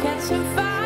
catch a fire.